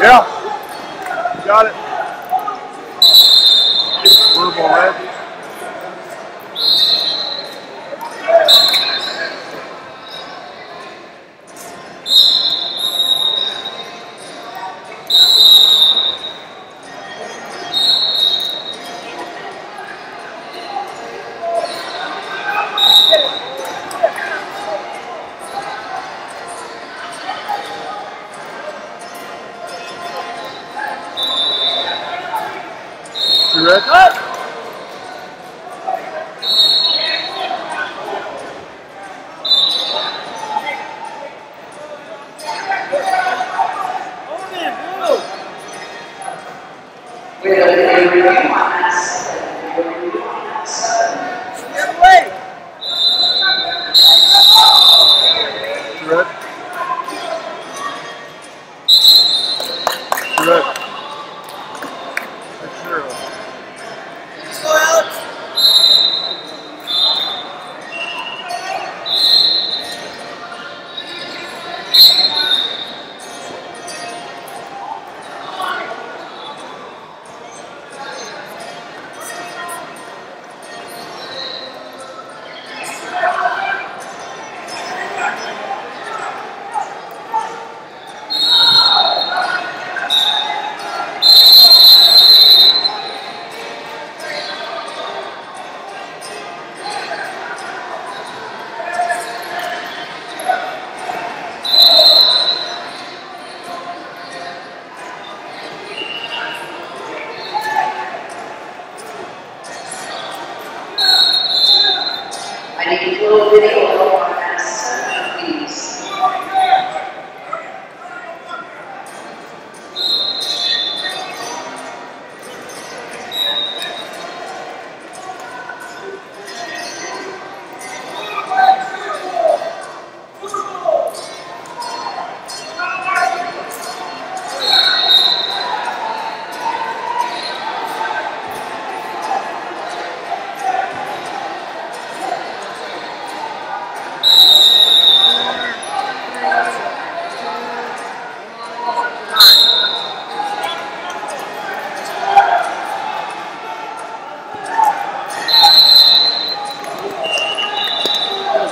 Yeah. Got it. Verbal red. Yeah. Rick. Up! Get away! Direct. Gracias.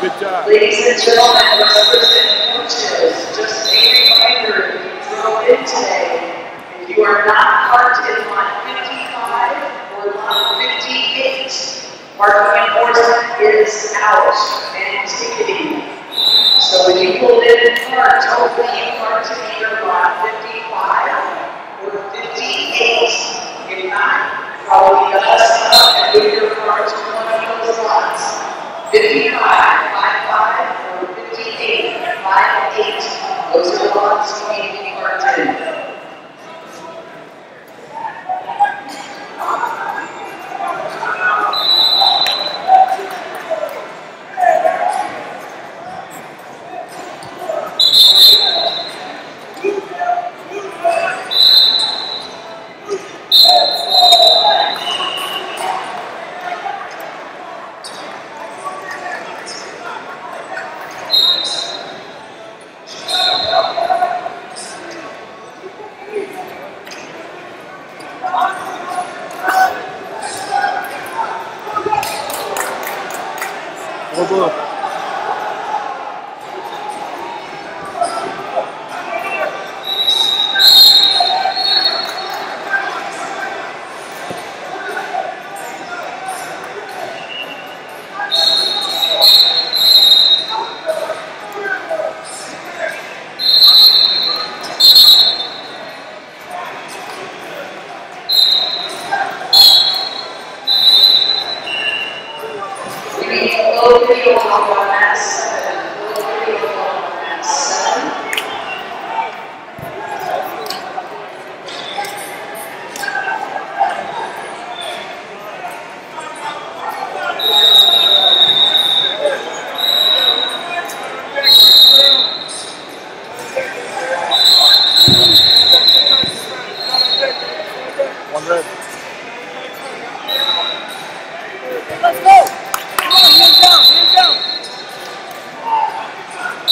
Good job. Ladies and gentlemen, wrestlers and coaches, just a reminder, throw in today. If you are not parked in line 55 or line 58, parking enforcement is out. And I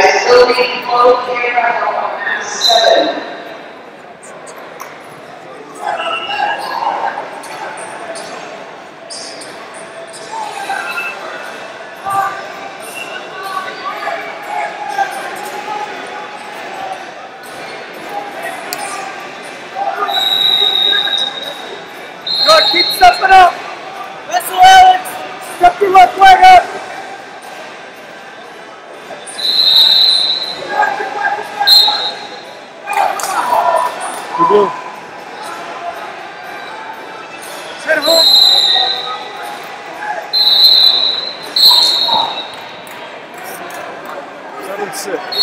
still need to close here. I don't seven. Six.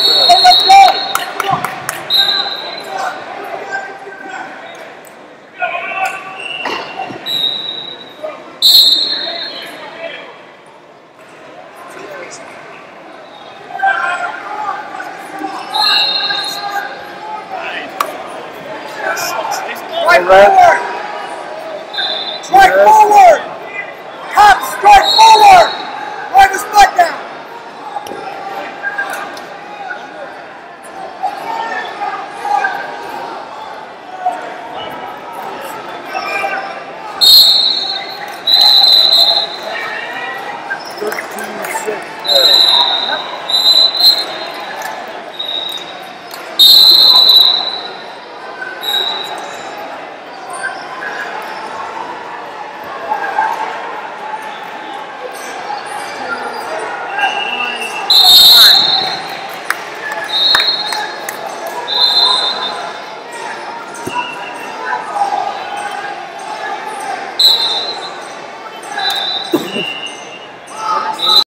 Hey.